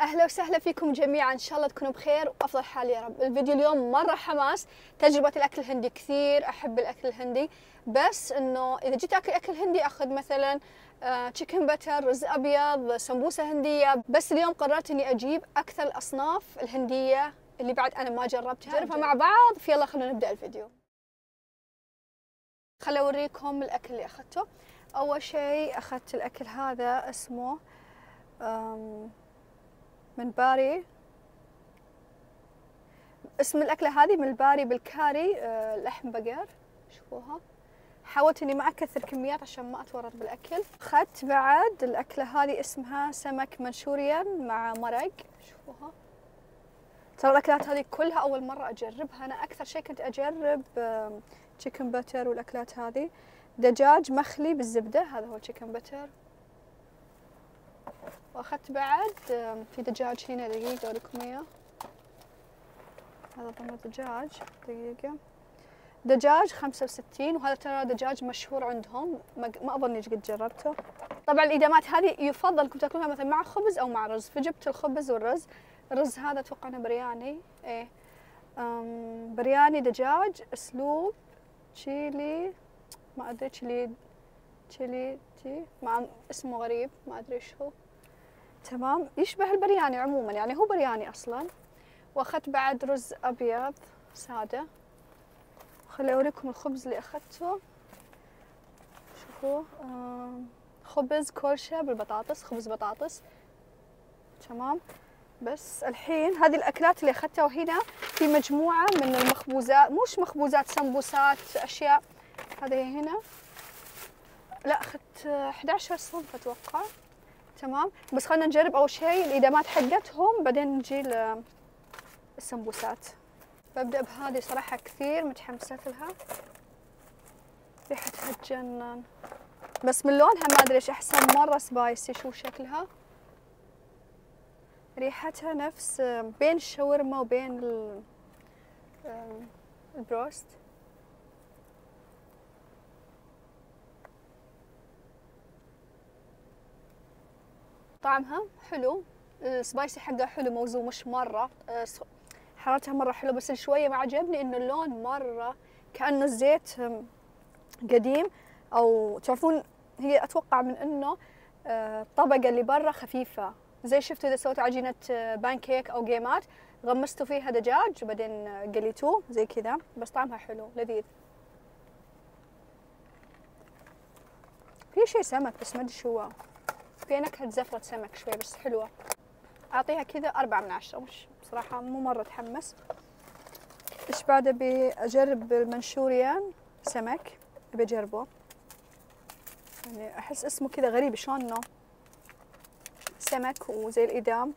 أهلا وسهلا فيكم جميعا. إن شاء الله تكونوا بخير وأفضل حال يا رب. الفيديو اليوم مرة حماس. تجربة الأكل الهندي كثير. أحب الأكل الهندي. بس إنه إذا جيت اكل أكل هندي أخذ مثلا تشيكن بتر رز أبيض سمبوسة هندية. بس اليوم قررت إني أجيب أكثر الأصناف الهندية اللي بعد أنا ما جربتها. نجربها مع بعض. فيلا خلونا نبدأ الفيديو. خليني أوريكم الأكل اللي أخذته. أول شيء أخذت الأكل هذا اسمه من باري. اسم الأكلة هذه من الباري بالكاري آه، لحم بقر. شوفوها. حاولت إني ما أكثر كميات عشان ما أتورط بالأكل. أخذت بعد الأكلة هذه اسمها سمك منشوريان مع مرق. شوفوها. ترى الأكلات هذه كلها أول مرة أجربها. أنا أكثر شيء كنت أجرب تشيكن بتر والأكلات هذه. دجاج مخلي بالزبدة هذا هو تشيكن بتر واخذت بعد في دجاج هنا دقيقة أوريكم إياه. هذا ضمن دجاج دقيقة. دجاج خمسة وستين وهذا ترى دجاج مشهور عندهم. ما أظني قد جربته. طبعا الإدامات هذه يفضل إنكم تاكلونها مثلا مع خبز أو مع رز. فجبت الخبز والرز. الرز هذا أتوقع إنه برياني. إيه. برياني دجاج أسلوب تشيلي ما أدري تشيلي تشيلي تي مع اسمه غريب ما أدري إيش هو. تمام؟ يشبه البرياني عموما يعني هو برياني أصلا. وأخذت بعد رز أبيض سادة. خلي أوريكم الخبز اللي أخذته. شوفوا آه خبز كرشة بالبطاطس خبز بطاطس. تمام؟ بس الحين هذه الأكلات اللي أخذتها وهنا في مجموعة من المخبوزات مش مخبوزات سمبوسات أشياء. هذه هنا. لا أخذت 11 صنف أتوقع. تمام؟ بس خلينا نجرب أول شيء الإدامات حقتهم بعدين نجي للسمبوسات ببدأ بهذه صراحة كثير متحمسة لها. ريحتها تجنن بس من لونها ما أدري إيش أحسن مرة سبايسي شو شكلها. ريحتها نفس بين الشاورما وبين البروست. طعمها حلو. ال spicy حقها حلو موزون مش مرة. آه، حرارتها مرة حلو بس شوية ما عجبني إنه اللون مرة كأنه الزيت قديم. أو تعرفون هي أتوقع من إنه آه، الطبقه اللي برا خفيفة. زي شفتوا إذا سويتوا عجينه بانكيك أو جيمات غمستوا فيها دجاج وبعدين قليتوه زي كذا. بس طعمها حلو لذيذ. في شيء سمك بس ما أدري شو هو. فيها نكهة زفرة سمك شوي بس حلوة. أعطيها كذا أربعة من عشرة. مش بصراحة مو مرة تحمس إيش بعد أبي أجرب المنشوريان سمك أبي أجربه يعني أحس اسمه كذا غريب شلون إنه سمك وزي الإدام؟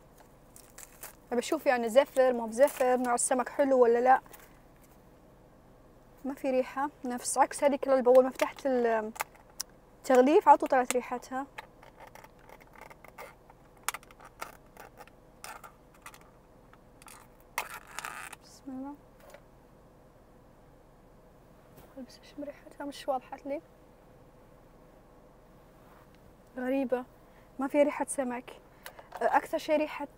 أبي أشوف يعني زفر مو بزفر نوع السمك حلو ولا لا. ما في ريحة نفس. عكس هذيك اللي ما فتحت التغليف عطوا طلعت ريحتها هنا اشم ريحتها مش واضحة لي غريبة. ما في ريحة سمك. أكثر شيء ريحة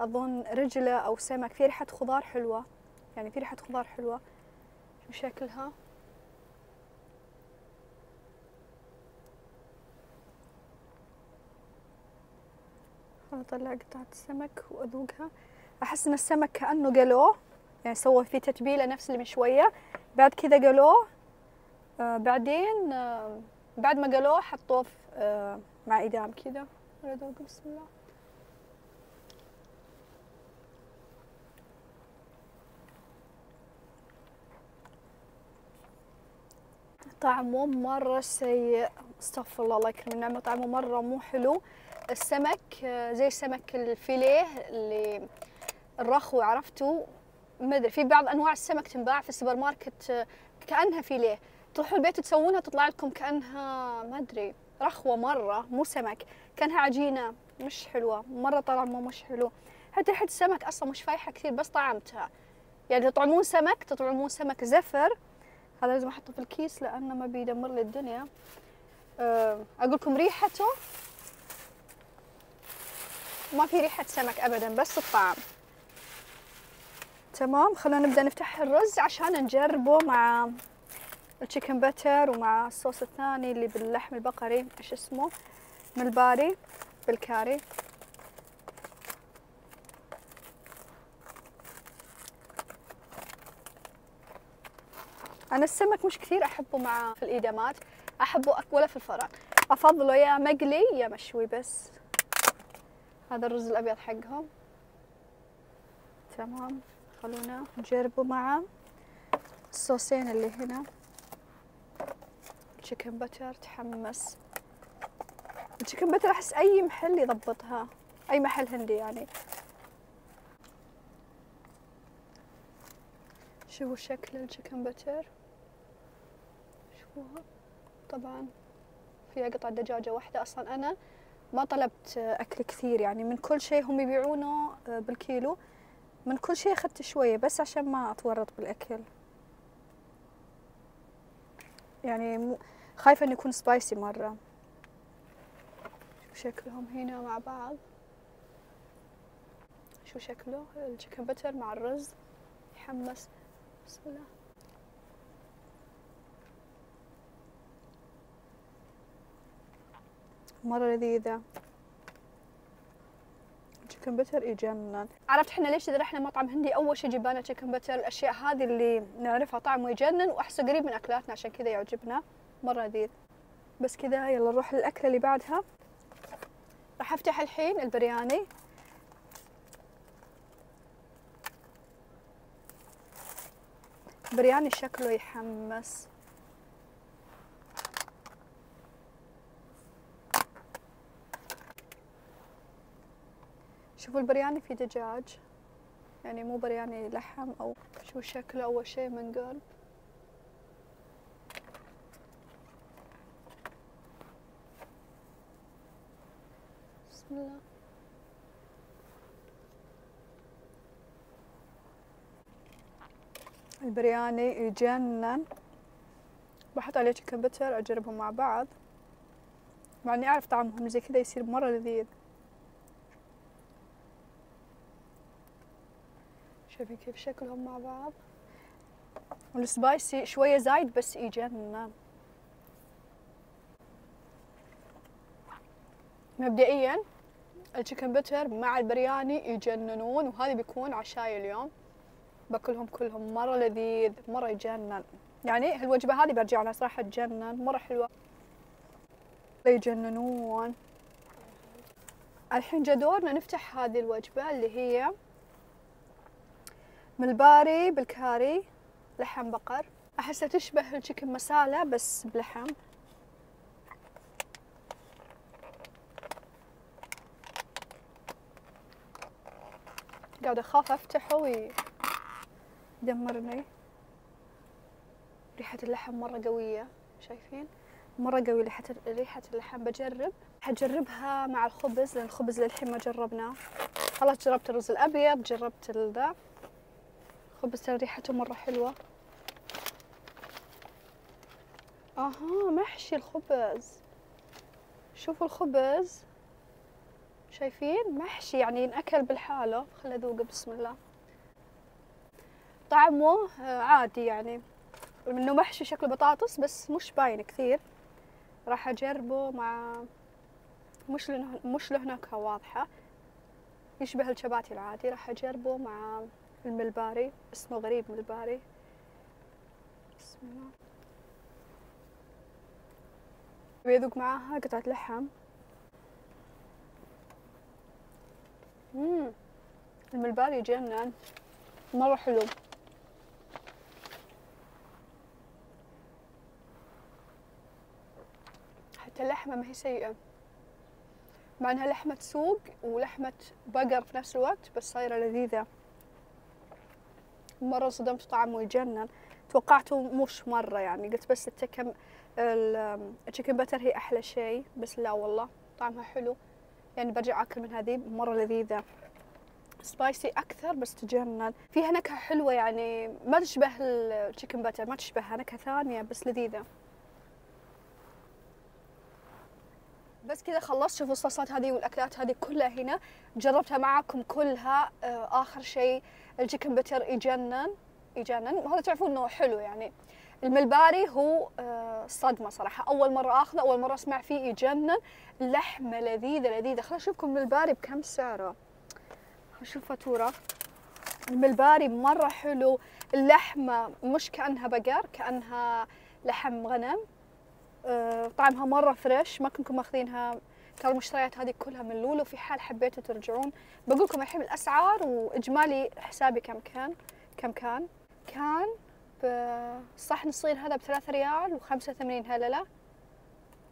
أظن رجلة أو سمك. في ريحة خضار حلوة. يعني في ريحة خضار حلوة. شو شكلها؟ أطلع قطعة السمك وأذوقها. أحس إن السمك كأنه قلوه يعني سوى فيه تتبيلة نفس اللي من شوية. بعد كذا قلوه آه بعدين آه بعد ما قلوه حطوه آه مع إدام كذا بسم الله. طعمه مرة سيء. أستغفر الله الله يكرم النعمة طعمه مرة مو حلو. السمك آه، زي سمك الفيليه اللي الرخو عرفتوا؟ ما أدري في بعض أنواع السمك تنباع في السوبر ماركت كأنها فيليه تروحوا البيت تسوونها تطلع لكم كأنها ما أدري رخوة مرة مو سمك كأنها عجينة مش حلوة مرة طعمه مش حلو. حتى ريحه السمك؟ أصلا مش فايحة كثير بس طعمتها. يعني تطعمون سمك تطعمون سمك زفر. هذا لازم أحطه في الكيس لأنه ما بيدمر لي الدنيا. أه، أقول لكم ريحته. ما في ريحة سمك أبدا بس الطعم. تمام خلونا نبدأ نفتح الرز عشان نجربه مع التشيكن بتر ومع الصوص الثاني اللي باللحم البقري إيش اسمه؟ ملباري بالكاري. أنا السمك مش كثير أحبه مع الإيدامات أحبه ولا في الفرن. أفضله يا مقلي يا مشوي بس. هذا الرز الأبيض حقهم. تمام. خلونا نجربه مع الصوصين اللي هنا. تشيكن بتر تحمس التشيكن بتر أحس أي محل يضبطها. أي محل هندي يعني. شوفوا شكل التشيكن بتر شوفوها. طبعا فيها قطعة دجاجة واحدة. أصلا أنا ما طلبت أكل كثير يعني. من كل شيء هم يبيعونه بالكيلو. من كل شيء أخذت شوية بس عشان ما أتورط بالأكل. يعني خايفة إنه يكون سبايسي مرة. شوف شكلهم هنا مع بعض؟ شو شكله؟ الشيكن بتر مع الرز. يحمس. بسم الله. مرة لذيذة. تشيكن بتر يجنن عرفت إحنا ليش إذا رحنا مطعم هندي أول شيء جبنا تشيكن بتر الأشياء هذه اللي نعرفها طعمه يجنن وأحسه قريب من أكلاتنا عشان كذا يعجبنا مرة لذيذ بس كذا يلا نروح للأكلة اللي بعدها. راح أفتح الحين البرياني. برياني شكله يحمس. شوفوا البرياني في دجاج؟ يعني مو برياني لحم أو شو شكله أول شيء من قلب؟ بسم الله. البرياني يجنن. بحط عليه تشيكن بتر أجربهم مع بعض. مع إني أعرف طعمهم زي كذا يصير مرة لذيذ. شوفي كيف شكلهم مع بعض. والسبايسي شوية زايد بس يجنن مبدئيا التشيكن بتر مع البرياني يجننون وهذا بيكون عشاي اليوم. باكلهم كلهم مرة لذيذ مرة يجنن. يعني الوجبة هذه برجع لها صراحة تجنن مرة حلوة. يجننون. الحين جا دورنا نفتح هذه الوجبة اللي هي ملباري بالكاري لحم بقر. أحسها تشبه الشيكن مسالة بس بلحم. قاعدة أخاف أفتحه ويدمرني. ريحة اللحم مرة قوية شايفين؟ مرة قوي ريحة ريحة اللحم. بجرب. حجربها مع الخبز لأن الخبز للحين ما جربناه. خلاص جربت الرز الأبيض جربت الذا ترى ريحته مرة حلوة. أها محشي الخبز. شوفوا الخبز. شايفين؟ محشي يعني ينأكل بالحالة. خل أذوقه بسم الله. طعمه آه، عادي يعني. إنه محشي شكله بطاطس بس مش باين كثير. راح أجربه مع مش له مش له نكهة واضحة. يشبه الشباتي العادي. راح أجربه مع الملباري اسمه غريب ملباري. الله بيذوق معاها قطعة لحم. مم. الملباري يجنن مرة حلو. حتى اللحمة ما هي سيئة. مع إنها لحمة سوق ولحمة بقر في نفس الوقت بس صايرة لذيذة. مرة صدمت طعمه يجنن توقعته مش مرة يعني. قلت بس التكم التشيكن بتر هي أحلى شيء. بس لا والله طعمها حلو. يعني برجع أكل من هذه مرة لذيذة. سبايسي أكثر بس تجنن. فيها نكهة حلوة يعني. ما تشبه التشيكن بتر ما تشبهها. نكهة ثانية بس لذيذة. بس كذا خلصت. شوفوا الصوصات هذه والأكلات هذه كلها هنا. جربتها معاكم كلها. آه، آخر شيء الجيكن بتر يجنن يجنن. وهذا تعرفون إنه حلو يعني. الملباري هو آه، صدمة صراحة. أول مرة أخذه أول مرة أسمع فيه يجنن. لحمة لذيذة لذيذة. خلينا اشوفكم الملباري بكم سعره. شوف فاتورة. الملباري مرة حلو. اللحمة مش كأنها بقر كأنها لحم غنم. آه، طعمها مرة فريش ما كنتم ماخذينها ترى المشتريات هذه كلها من لولو في حال حبيتوا ترجعون. بقول لكم الحين الأسعار وإجمالي حسابي كم كان؟ كم كان؟ كان بصحن الصغير هذا بثلاثة ريال وخمسة وثمانين هللة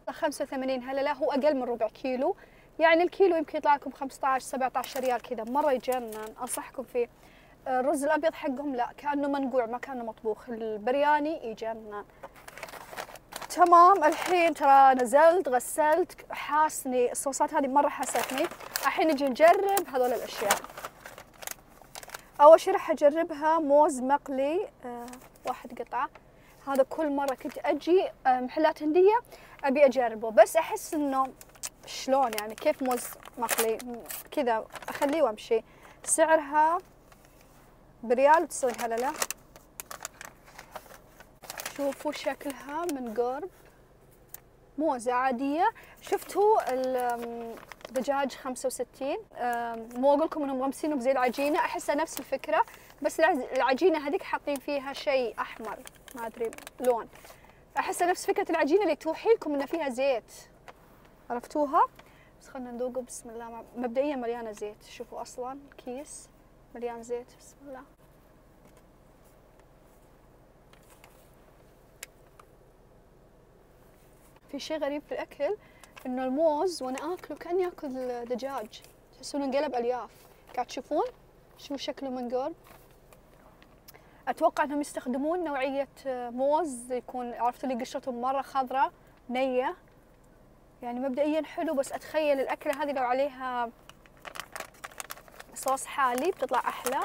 خمسة وثمانين هللة هو أقل من ربع كيلو. يعني الكيلو يمكن يطلع لكم 15 17 ريال كذا. مرة يجنن أنصحكم فيه. الرز الأبيض حقهم لا كأنه منقوع ما كأنه مطبوخ. البرياني يجنن. تمام الحين ترى نزلت غسلت حاسني الصوصات هذه مرة حاستني الحين نجي نجرب هذول الأشياء. أول شي راح أجربها موز مقلي آه واحد قطعة. هذا كل مرة كنت أجي آه محلات هندية أبي أجربه. بس أحس إنه شلون يعني كيف موز مقلي؟ كذا أخليه وأمشي. سعرها بريال وتسوي هللة شوفوا شكلها من قرب. موزة عادية. شفتوا الدجاج 65 مو أقول لكم إنهم مغمسينه بزي العجينة احسها نفس الفكرة بس العجينة هذيك حاطين فيها شيء أحمر ما أدري لون. احسها نفس فكرة العجينة اللي توحي لكم ان فيها زيت. عرفتوها؟ بس خلنا نذوقه بسم الله مبدئيا مليانة زيت. شوفوا أصلا كيس مليان زيت بسم الله. في شيء غريب في الأكل إنه الموز وأنا آكله كاني اكل دجاج. تحسون انقلب ألياف. قاعد تشوفون شو شكله من قرب؟ أتوقع إنهم يستخدمون نوعية موز يكون عرفتوا اللي قشرتهم مرة خضراء نية. يعني مبدئيا حلو بس أتخيل الأكلة هذه لو عليها صوص حالي بتطلع أحلى.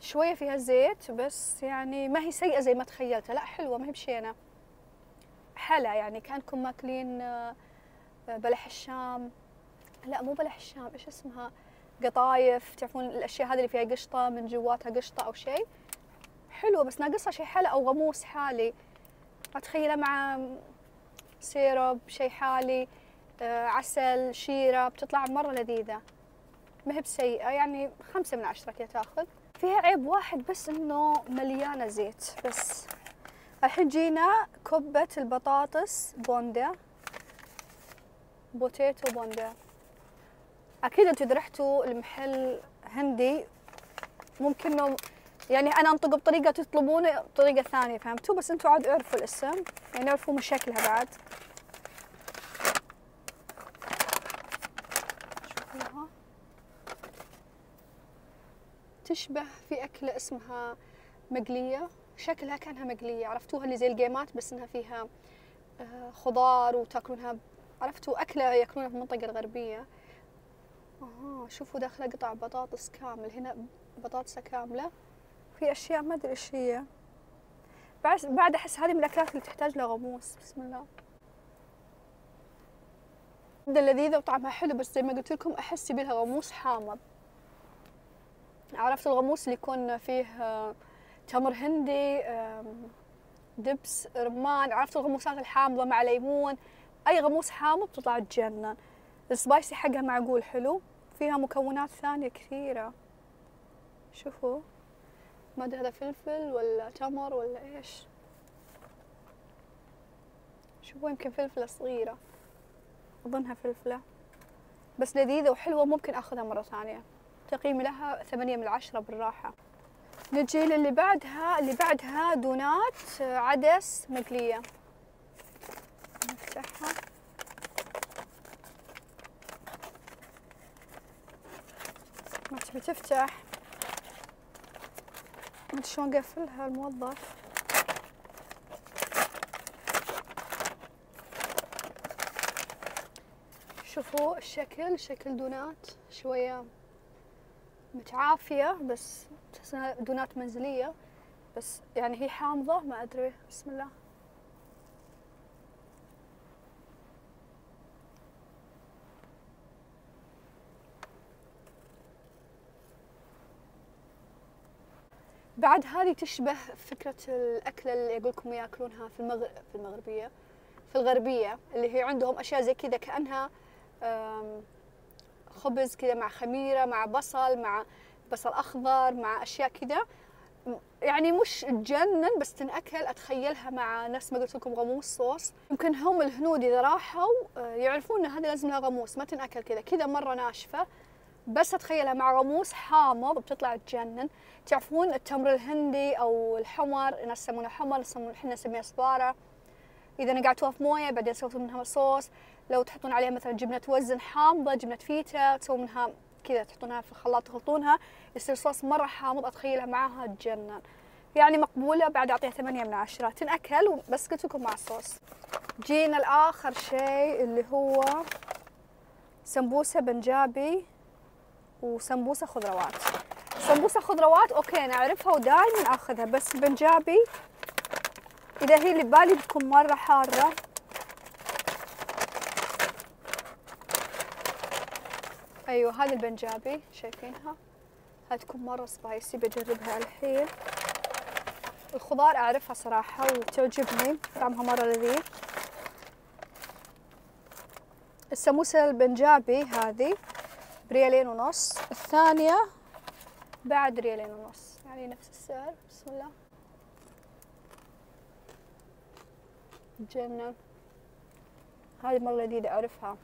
شوية فيها زيت بس يعني ما هي سيئة زي ما تخيلتها. لا حلوة ما هي بشينة. حلا يعني كانكم ماكلين آه، بلح الشام. لا مو بلح الشام إيش اسمها؟ قطايف تعرفون الأشياء هذه اللي فيها قشطة من جواتها قشطة أو شيء؟ حلوة بس ناقصها شيء حلا أو غموس حالي. أتخيله مع سيرب شيء حالي آه، عسل شيرة بتطلع مرة لذيذة. ما هي بسيئة يعني خمسة من عشرة كذا تأخذ. فيها عيب واحد بس إنه مليانة زيت بس الحين جينا كبة البطاطس بوندا بوتيتو بوندا أكيد أنتوا إذا رحتوا المحل هندي. ممكن يعني أنا أنطق بطريقة تطلبونه بطريقة ثانية فهمتوا؟ بس أنتوا عاد اعرفوا الاسم. يعني اعرفوا من شكلها بعد تشبه في أكلة اسمها مقلية. شكلها كانها مقلية. عرفتوها اللي زي الجيمات بس إنها فيها آه، خضار وتأكلونها عرفتوا أكلة يأكلونها في المنطقة الغربية. أها شوفوا داخلها قطع بطاطس كامل هنا بطاطسة كاملة. في أشياء ما أدري إيش هي. بعد أحس هذه من الأكلات اللي تحتاج لها غموس. بسم الله. لذيذة وطعمها حلو بس زي ما قلت لكم أحس يبي لها غموس حامض. عرفت الغموس اللي يكون فيه آه، تمر هندي دبس رمان عرفتوا الغموسات الحامضة مع ليمون؟ أي غموس حامض تطلع تجنن. السبايسي حقها معقول حلو فيها مكونات ثانية كثيرة. شوفوا ما أدري هذا فلفل ولا تمر ولا إيش. شوفوا يمكن فلفلة صغيرة. أظنها فلفلة. بس لذيذة وحلوة ممكن أخذها مرة ثانية. تقييمي لها ثمانية من عشرة بالراحة. نجي للي بعدها اللي بعدها دونات عدس مقلية. نفتحها. ما تبي تفتح؟ ما شلون قفلها الموظف. شوفوا الشكل شكل دونات شوية متعافية بس احسها دونات منزلية بس يعني هي حامضة ما أدري. بسم الله. بعد هذه تشبه فكرة الأكلة اللي أقول لكم ياكلونها في المغرب في المغربية في الغربية اللي هي عندهم أشياء زي كذا كأنها خبز كذا مع خميرة مع بصل مع بصل أخضر مع أشياء كذا يعني مش تجنن بس تنأكل أتخيلها مع نفس ما قلت لكم غموس صوص. يمكن هم الهنود إذا راحوا آه، يعرفون أن هذه لازم لها غموس ما تنأكل كذا. كذا مرة ناشفة بس أتخيلها مع غموس حامض بتطلع تجنن. تعرفون التمر الهندي أو الحمر ناس يسمونه حمر إحنا نسميه صبارة إذا نقعتوها في موية بعدين سويتوا منها صوص. لو تحطون عليها مثلا جبنة وزن حامضة جبنة فيتا تسوون منها كذا تحطونها في الخلاط تخلطونها يصير صوص مرة حامض أتخيلها معاها تجنن يعني مقبولة بعد أعطيها ثمانية من عشرة. تنأكل بس قلت لكم مع الصوص. جينا الآخر شيء اللي هو سمبوسة بنجابي وسمبوسة خضروات. سمبوسة خضروات أوكي أنا أعرفها ودائما أخذها بس بنجابي إذا هي اللي ببالي بتكون مرة حارة. أيوه هذه البنجابي شايفينها؟ هاي تكون مرة سبايسي بجربها الحين. الخضار أعرفها صراحة وتعجبني طعمها مرة لذيذ. السموسة البنجابي هذه بريالين ونص. الثانية بعد ريالين ونص يعني نفس السعر. بسم الله. تجنن هذه مرة لذيذة أعرفها.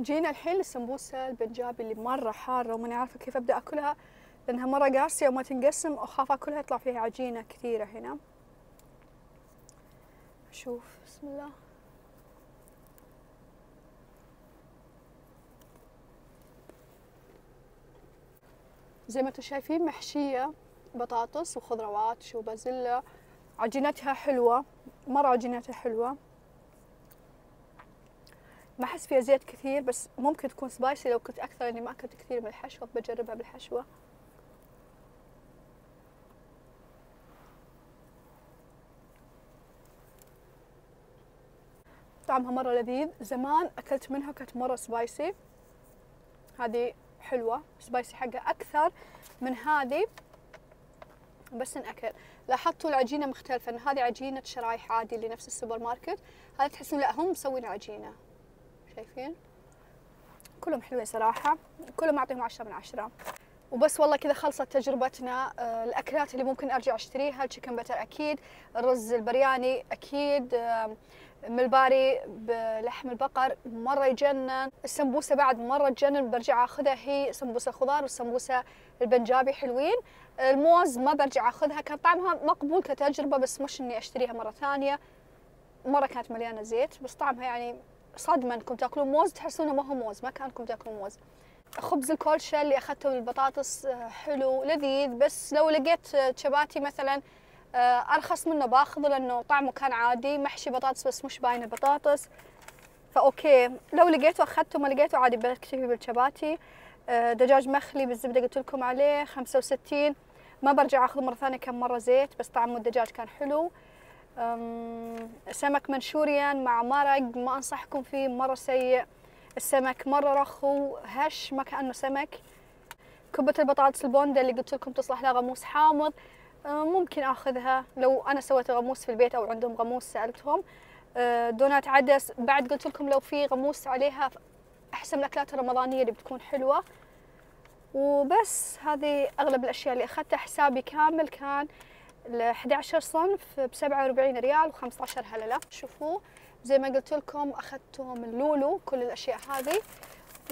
جينا الحين للسمبوسة البنجابي اللي مرة حارة وماني عارفة كيف أبدأ أكلها لأنها مرة قاسية وما تنقسم أخاف أكلها يطلع فيها عجينة كثيرة هنا. شوف بسم الله. زي ما أنتم شايفين محشية بطاطس وخضروات وبازلة عجينتها حلوة مرة عجينتها حلوة. ما احس فيها زيت كثير بس ممكن تكون سبايسي لو كنت أكثر إني ما أكلت كثير من الحشوة بجربها بالحشوة. طعمها مرة لذيذ. زمان أكلت منها كانت مرة سبايسي. هذه حلوة spicy حقها أكثر من هذه. بس انأكل لاحظتوا العجينة مختلفة إن هذه عجينة شرايح عادي اللي نفس السوبر ماركت. هذه تحسون لا هم مسوين عجينة. شايفين كلهم حلوين صراحة. كلهم أعطيهم عشرة من عشرة. وبس والله كذا خلصت تجربتنا آه، الأكلات اللي ممكن أرجع أشتريها ال chicken butter أكيد الرز البرياني أكيد ملباري بلحم البقر مرة يجنن السمبوسة بعد مرة تجنن برجع أخذها هي سمبوسة خضار والسمبوسة البنجابي حلوين. الموز ما برجع أخذها كان طعمها مقبول كتجربة بس مش إني أشتريها مرة ثانية. مرة كانت مليانة زيت بس طعمها يعني صدمة انكم تاكلون موز تحسونه ما هو موز ما كانكم تاكلون موز. خبز الكولشة اللي أخذته بالبطاطس آه، حلو لذيذ. بس لو لقيت شباتي مثلا آه، أرخص منه باخذه لأنه طعمه كان عادي. محشي بطاطس بس مش باين البطاطس فأوكي. لو لقيته أخذته ما لقيته عادي بكتفي بالشباتي. آه، دجاج مخلي بالزبدة قلت لكم عليه 65 ما برجع أخذه مرة ثانية كم مرة زيت بس طعم الدجاج كان حلو. سمك منشوريان مع مرق ما أنصحكم فيه مرة سيء. السمك مرة رخو هش ما كأنه سمك. كبة البطاطس البوندا اللي قلت لكم تصلح لها غموس حامض. ممكن آخذها لو أنا سويت غموس في البيت أو عندهم غموس سألتهم. دونات عدس. بعد قلت لكم لو في غموس عليها أحسن الأكلات الرمضانية اللي بتكون حلوة. وبس هذه أغلب الأشياء اللي أخذتها. حسابي كامل كان ال 11 صنف ب 47 ريال و15 هللة. شوفوا زي ما قلت لكم اخذته من لولو كل الأشياء هذه.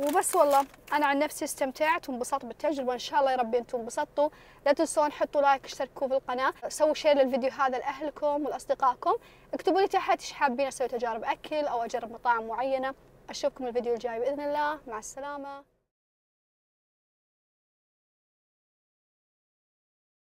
وبس والله أنا عن نفسي استمتعت وانبسطت بالتجربة. إن شاء الله يا رب أنتم انبسطتوا. لا تنسون حطوا like اشتركوا في القناة. سووا share للفيديو هذا لأهلكم ولأصدقائكم. اكتبوا لي تحت إيش حابين أسوي تجارب أكل أو أجرب مطاعم معينة. أشوفكم الفيديو الجاي بإذن الله. مع السلامة.